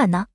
转呢？